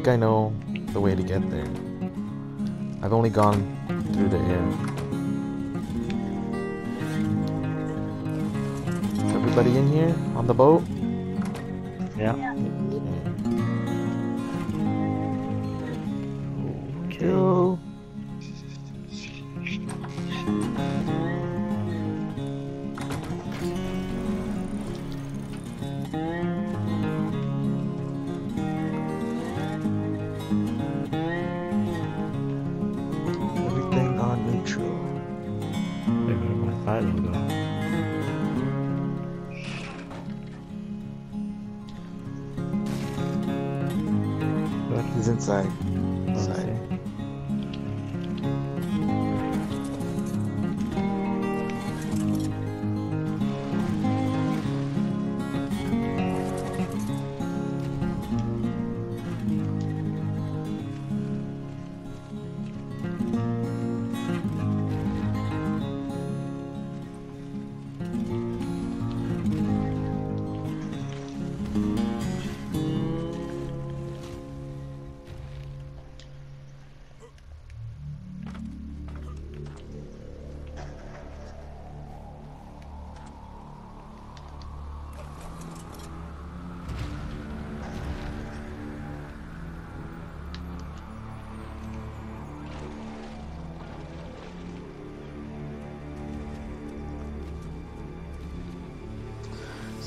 think I know the way to get there. I've only gone through the air. Is everybody in here on the boat? Yeah. Go.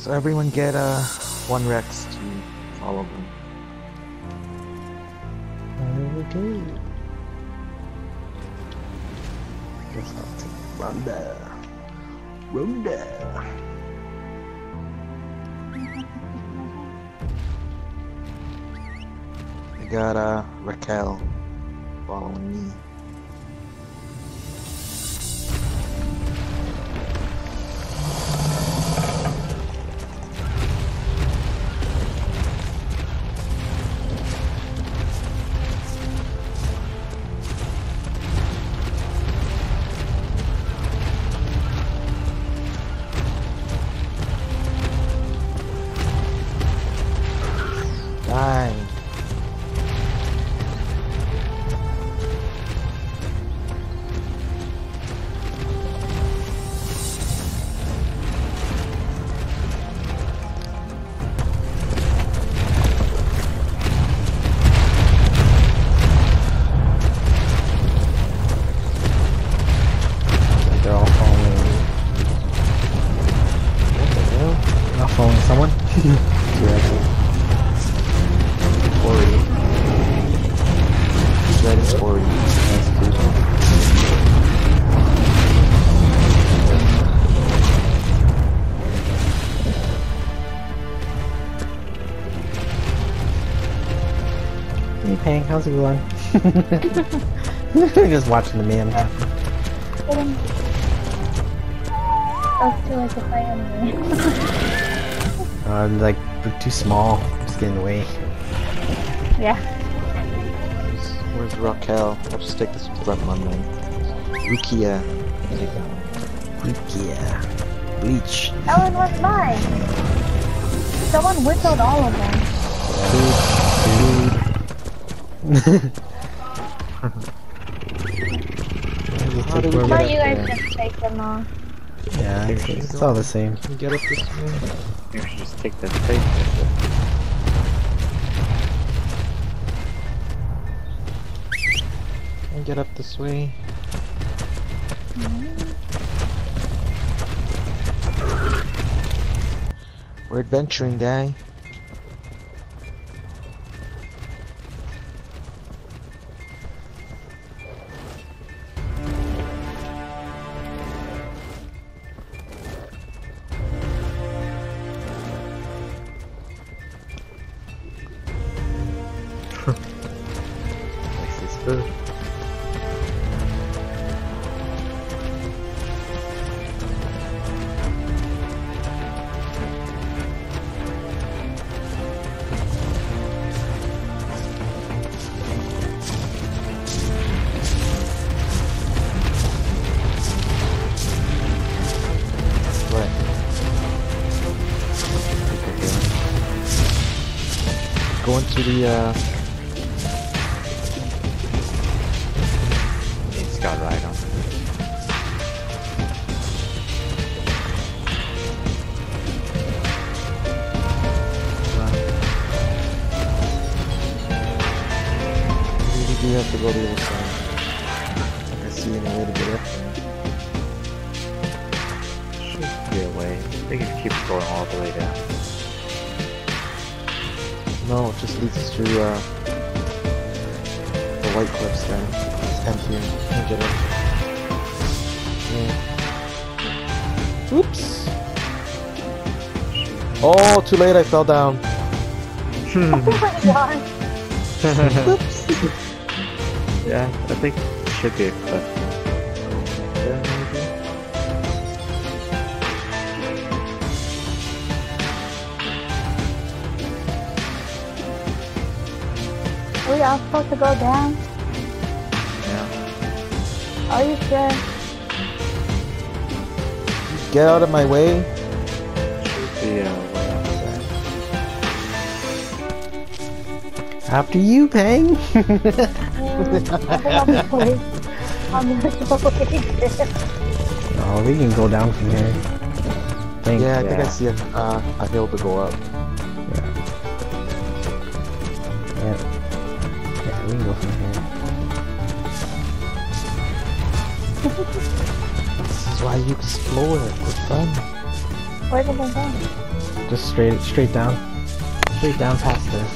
So everyone get uh, one Rex to follow them. Okay. Guess I'll take Ronda. Ronda. I got uh, Raquel following me. How's it going? Just watching the man happen. Kidding. Those two like to fight anyway. Uh, like, we're too small. Just getting away. yeah. Where's Raquel? I'll just take this front one then. Rukia. There you go. Yeah. Bleach. Ellen was mine. Someone whistled all of them. Why you guys just take them off? Yeah, it's, it's all the same. Get up this way? You should just take the tape. Get up this way? We're adventuring, guy. Going to the, uh, Oops! Oh, too late, I fell down. Hmm. Oh my god. Oops! Yeah, I think it should be a cliff. Yeah, maybe. Are we all supposed to go down? Yeah. Are you sure? Get out of my way. Should be a way up there. After you, Pang. I think I'll be wait. I'm just waiting. oh, we can go down from here. Yeah, I think I see a, uh, a hill to go up. Yeah. Yeah, we can go from here. Why you explore it for fun. Where did I go? Just straight, straight down. Straight down past this.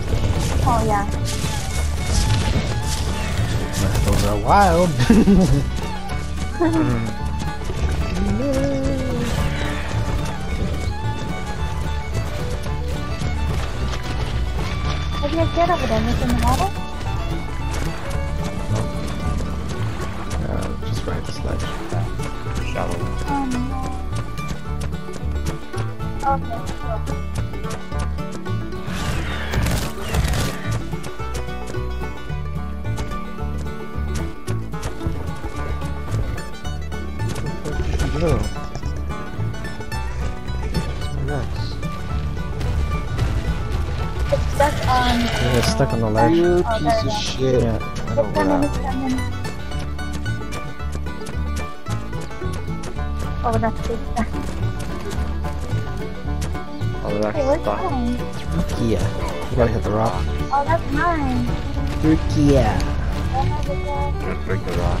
Oh yeah. Those are wild. Do you get over there? In the water? uh, just ride the sledge. Shallow. Um, okay, cool. No. Rex. It's stuck on. Yeah, it's stuck on the ledge. You Oh, piece of you shit. Yeah. I It's know where coming, I'm- it's coming. Oh, that's good. Oh, that's Hey, where's stuck. mine? Yeah. You gotta hit the rock. Oh, that's mine. Yeah. Oh, my Just break the rock.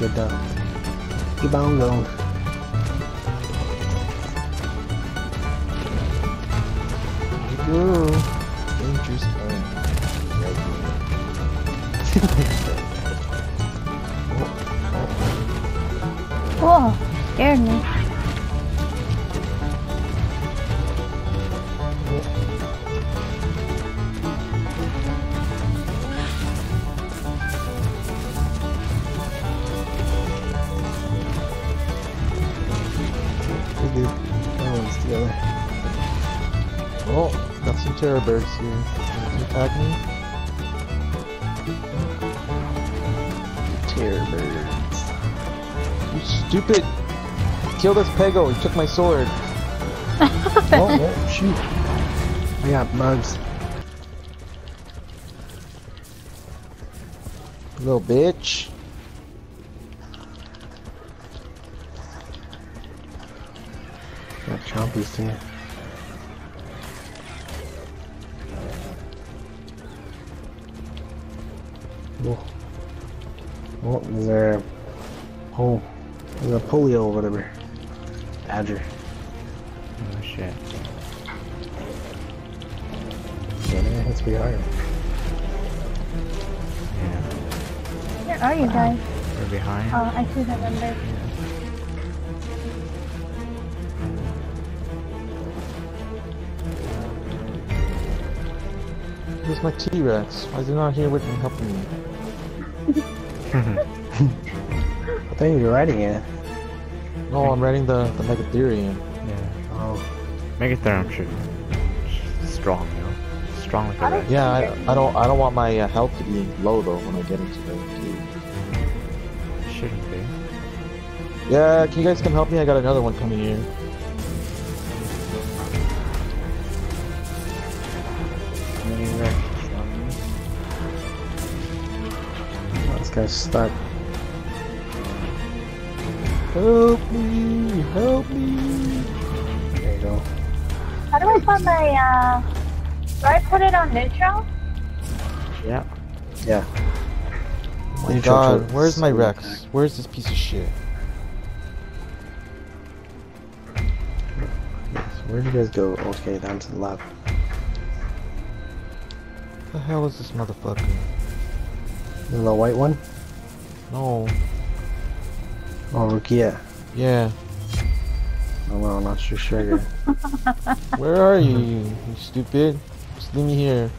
There she get down. Keep some terror birds here. Can you attack me? Terror birds. You stupid! Kill this pego, he took my sword. oh, oh, shoot. I got bugs. Little bitch. Got chompies too. Oh, is there... Oh, there's a polio or whatever. Badger. Oh shit. Yeah, that hits pretty hard. Yeah. Where are you guys? We're behind. Oh, I see the numbers. Where's my T-Rex? Why is he not here with me helping me? I think you're writing it. No, I'm writing the, the Megatherium. yeah. Oh. Megatherm should strong, you know? Strong like a I don't- rat. Yeah, I, I don't I don't want my uh, health to be low though when I get into the cave. Shouldn't be. Yeah, can you guys come help me? I got another one coming here. This guy's stuck. Help me! Help me! There you go. How do I find my, uh... Do I put it on neutral? Yeah. Yeah. Oh my Neutral god, to where's my Rex? attack. Where's this piece of shit? Where did you guys go? Okay, down to the left. the hell is this motherfucker? The little white one? No. Oh, Rukia. Yeah. Oh, no, I'm not sure yet. Where are you, you, stupid? Just leave me here.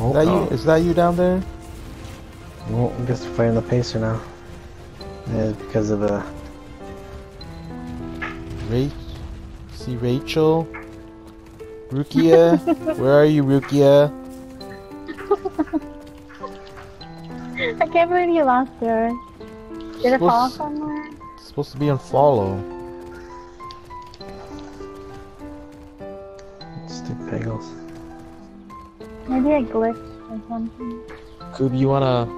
Oh, Is that oh. you? Is that you down there? Well, I guess we're fighting the pacer now. Yeah, because of the. Rach? See Rachel? Rukia? Where are you, Rukia? I can't believe you lost her. Did it fall somewhere? It's supposed to be on follow. Stupid pagels. Maybe a glitch or something. Koob, you wanna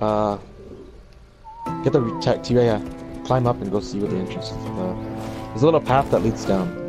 uh get the re- tech to yeah, climb up and go see what the entrance is. Uh, there's a little path that leads down.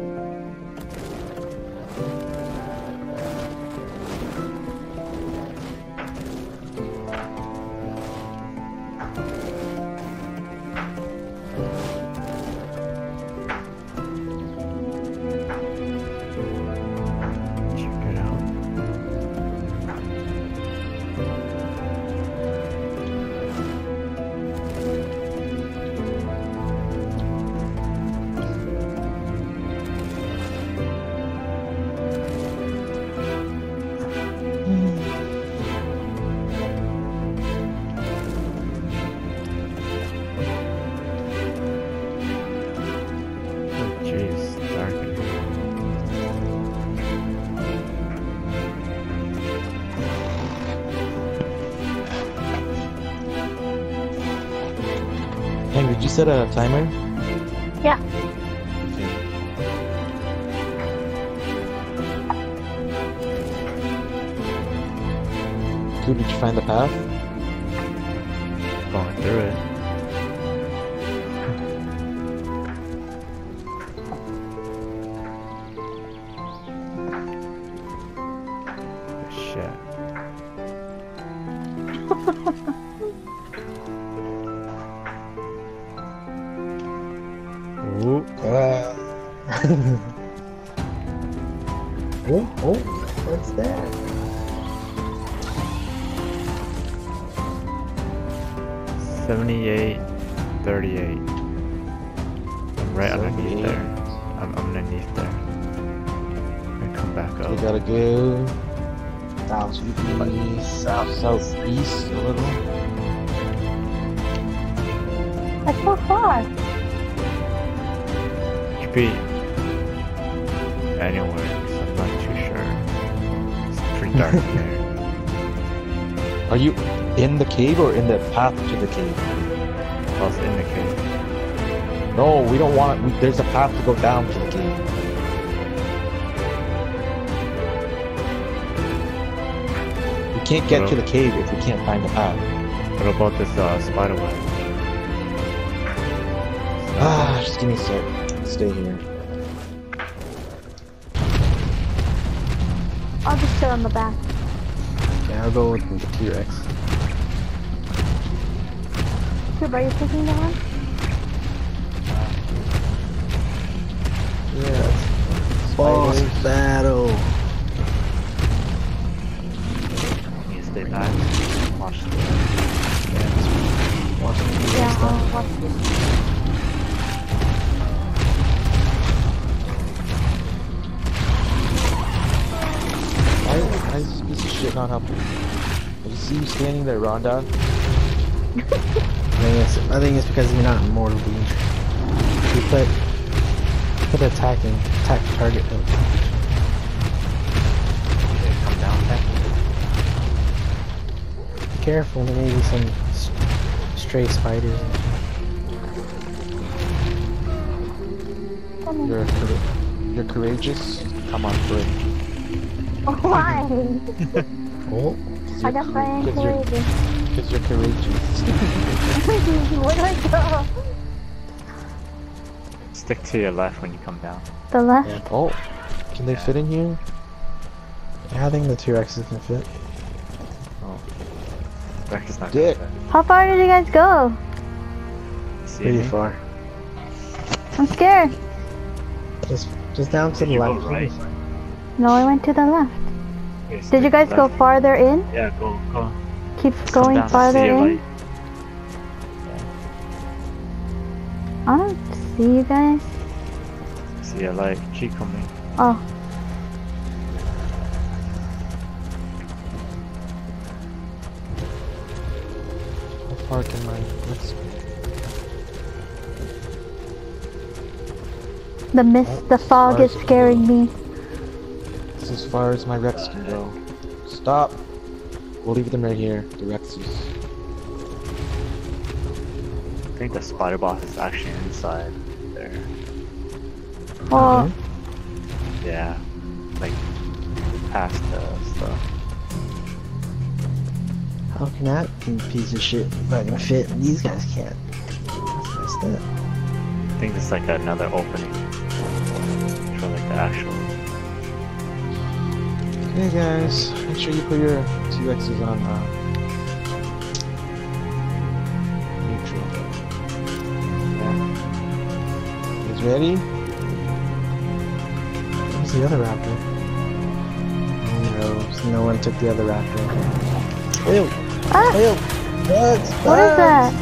Hank, did you set a timer? Yeah. Koob, did you find the path? Going through it. Shit. Uh. oh, oh, what's that? seventy-eight, thirty-eight. I'm right underneath there. I'm, I'm underneath there. I come back up. We gotta go South. to the south southeast a little. That's so far. Be anywhere. I'm not too sure. It's pretty dark in there. Are you in the cave or in the path to the cave? I was in the cave. No, we don't want. We, there's a path to go down to the cave. We can't get to the cave if we can't find the path. What about this uh, spider web? Ah, just give me a sec. Stay here. I'll just sit on the back. Yeah, I'll go with the T-Rex. Cube, are you taking the one? Yeah. Boss Spiders. battle. You stay back. Watch the. Watch the Yeah, watch this. Piece of shit not helping? I just see you standing there, Rhonda. I think it's, I think it's because you're not mortal being. You put put attacking attack target. Come down back. Be careful, there may be some s- stray spiders. Come on. You're, cour- you're courageous. Come on, Brick. Why? Oh, I got Brian Because you're, courageous. because you're courageous. Where do I go? Stick to your left when you come down. The left? Yeah. Oh, can they fit in here? Yeah, I think the T-Rexes can fit. Oh. Rex is not Dick. gonna How far did you guys go? fit. See Pretty me? far. I'm scared. Just just down to Did the left. right? No, I went to the left. Okay, Did you guys go farther in? Yeah, go, go. Keep Just going farther see in? light. I don't see you guys. See a light. Keep coming. Oh, How far can my Rex go? the mist, the fog is scaring me. This is as far as my Rex can go. Stop! We'll leave them right here, the Rexes. I think the spider boss is actually inside there. Oh, Yeah. Like, past the stuff. How can that piece of shit fucking fit and these guys can't? That's messed up. I think it's like another opening for like the actual. Okay guys, make sure you put your two X's on uh, neutral. Yeah. You guys ready? Where's the other raptor? No, so no one took the other raptor. Ew! ah, Ew! Bugs! what is that?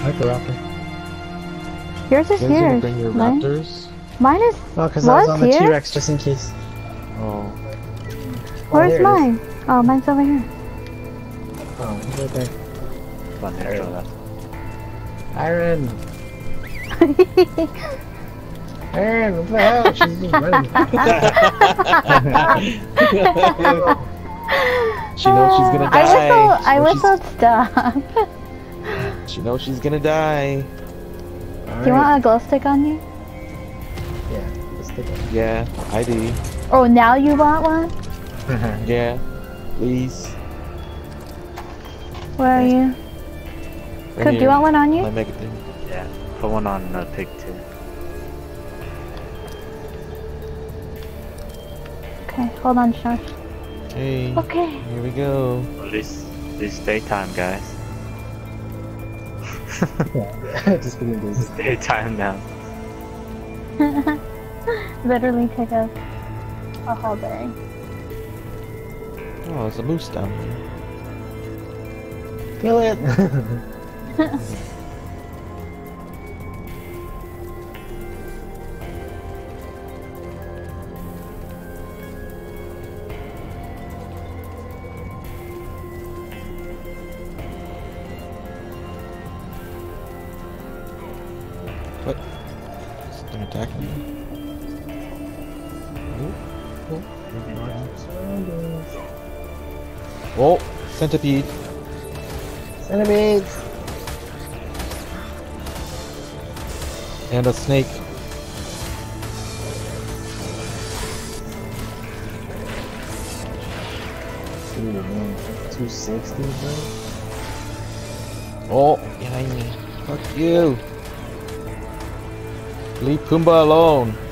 Hyper raptor. Yours is You guys gonna here. bring your Mine, raptors? mine is. Oh, because I was Was on the here? T-Rex just in case. Oh. Oh, Where's there it is. mine? Oh, mine's over here. Oh, it's right there. Fun intro, that's Iron! Iron, what the hell? She's just running. She knows she's gonna die. I die. whistled. I She knows whistled stop. She knows she's gonna die. Do you want a glow stick on you? Yeah, let's. Yeah, I do. Oh, now you want one? Yeah, please. Where are you? Right Coop, do you want one on My you? mega thing. Yeah. Put one on uh, pig too. Okay, hold on, Josh. Hey, Okay. here we go. At least, at least daytime, guys. just kidding, dude. daytime now. Literally take a, a whole day. Oh, there's a moose down here. Kill it! centipede. Centipedes! And a snake. Ooh, man. 260, bro? Oh, behind me. Fuck you. Leave Pumbaa alone.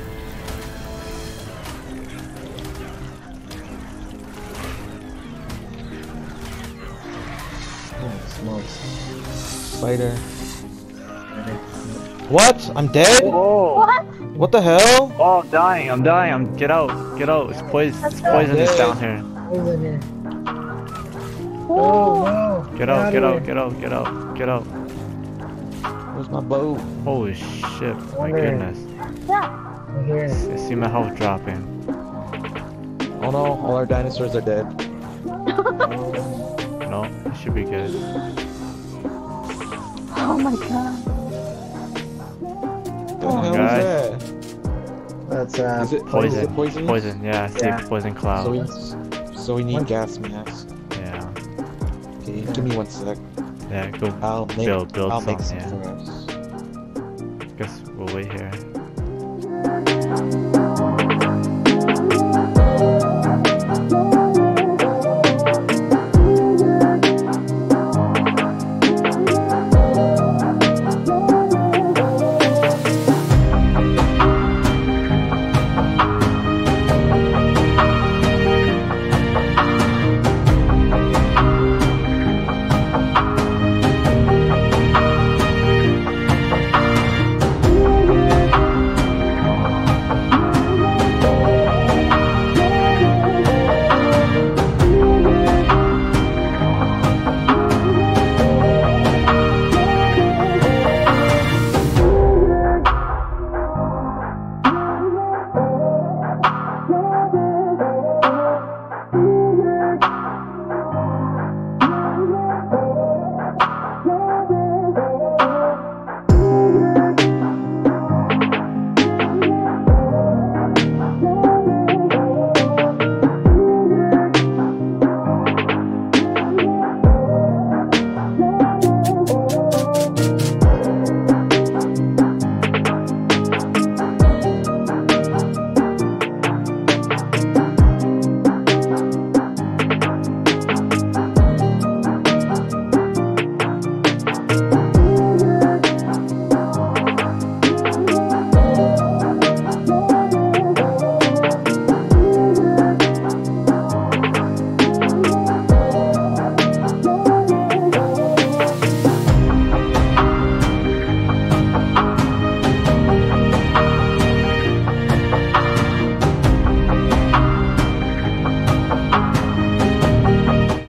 Spider. What? I'm dead? Oh, What? What the hell? oh, I'm dying. I'm dying. I'm get out. Get out. It's poison. It's poisonous down here. Who's in here? Oh no! Get out. Get out. Get out. Get out. Get out. Where's my boat? Holy shit! My Wonder- goodness. Yeah. I'm here. I see my health dropping. Oh no, all our dinosaurs are dead. No, it should be good. Oh my god. The Oh, hell guys. is that? That's uh. Is it Poison. Is it poison? Poison. Yeah. I see Yeah. poison So cloud. we, so we need gas masks. Yeah. Okay, give me one sec. Yeah. Go. I'll make, Build- build I'll make some, some yeah. Guess we'll wait here.